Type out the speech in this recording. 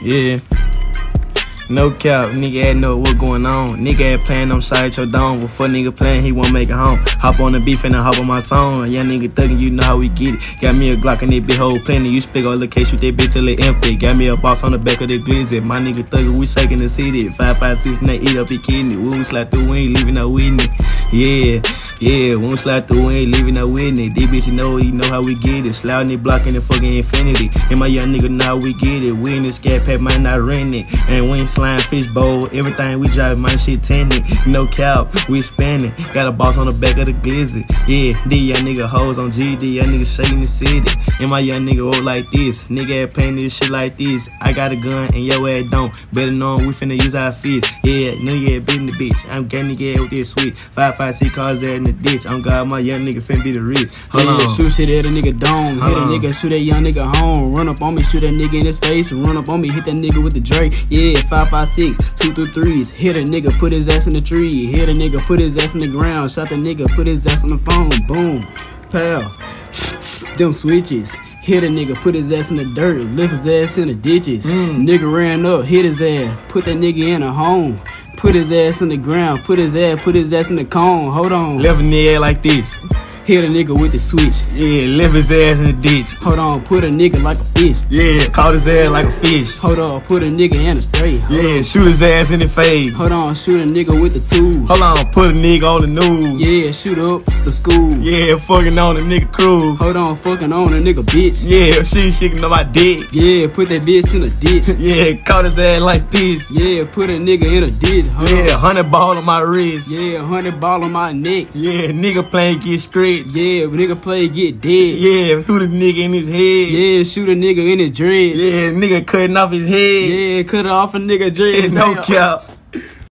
Yeah. No cap, nigga had know what going on. Nigga had playing on sides your dome. Before nigga playing, he won't make it home. Hop on the beef and then hop on my song. Young nigga thuggin', you know how we get it. Got me a Glock and that big hole plenty. You speak all the case, shoot that bitch till it empty. Got me a box on the back of the glizzy. My nigga thuggin', we shaking the city. 556 and they eat up your kidney. We slide through, we ain't leaving no witness. Yeah. Yeah, we slide through, ain't leaving no witness. These bitches know, you know how we get it. Sliding it, blocking the fucking infinity. And my young nigga know how we get it. We in the scat pack, might not rent it. And we ain't slime fish bowl. Everything we drive, my shit tending. No cap, we spinning. Got a boss on the back of the glizzy. Yeah, these young nigga hoes on GD. Young nigga shaking the city. And my young nigga roll like this. Nigga had painted this shit like this. I got a gun and your ass don't. Better know we finna use our fists. Yeah, nigga beating the bitch. I'm getting nigga with this sweet. 556 cars in the ditch. I'm God, my young nigga finna be the rich. Hold on. shoot shit at a nigga dome. Hit a nigga, shoot that young nigga home. Run up on me, shoot that nigga in his face. Run up on me, hit that nigga with the Drake. Yeah, 556, two through threes. Hit a nigga, put his ass in the tree. Hit a nigga, put his ass in the ground. Shot the nigga, put his ass on the phone. Boom, pow. Them switches. Hit a nigga, put his ass in the dirt, lift his ass in the ditches. Mm. Nigga ran up, hit his ass, put that nigga in a home. Put his ass in the ground, put his ass, put his ass in the cone. Hold on. Left in the air like this. Hit a nigga with the switch. Yeah, left his ass in the ditch. Hold on, put a nigga like a fish. Yeah, caught his ass like a fish. Hold on, put a nigga in a straight. Hold, Yeah, shoot his ass in the face. hold on, shoot a nigga with the tool. Hold on, put a nigga on the news. Yeah, shoot up the school. Yeah, fucking on the nigga crew. Hold on, fucking on a nigga bitch. Yeah, she shaking on my dick. Yeah, put that bitch in a ditch. Yeah, caught his ass like this. Yeah, put a nigga in a ditch. Hold Yeah, on. hundred ball on my wrist. Yeah, hundred ball on my neck. Yeah, nigga playing get scratched. Yeah, nigga play get dead. Yeah, shoot a nigga in his head? Yeah, shoot a nigga in his dreads. Yeah, nigga cutting off his head. Yeah, cut off a nigga dreads. no Damn. cap.